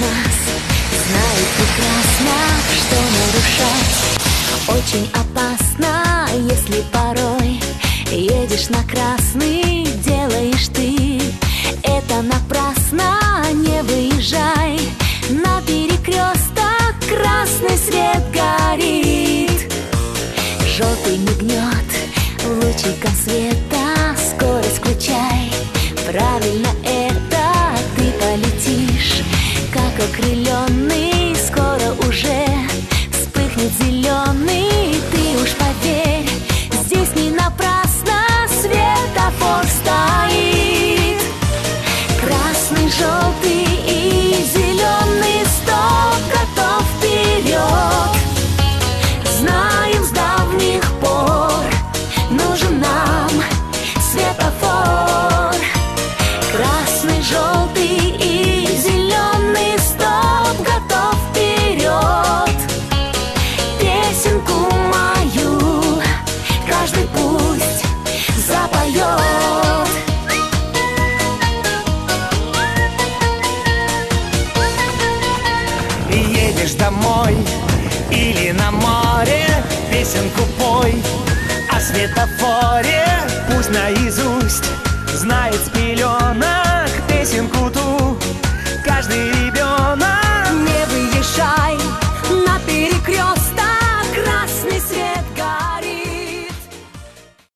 нас. Знает прекрасно, что нарушать Очень опасно, если порой едешь на красный, делаешь ты Это напрасно, не выезжай на перекресток Красный свет горит. Желтый мигнет лучиком света как окрыленный едешь домой Или на море песенку пой. О светофоре пусть наизусть Знает с пеленок песенку ту. Каждый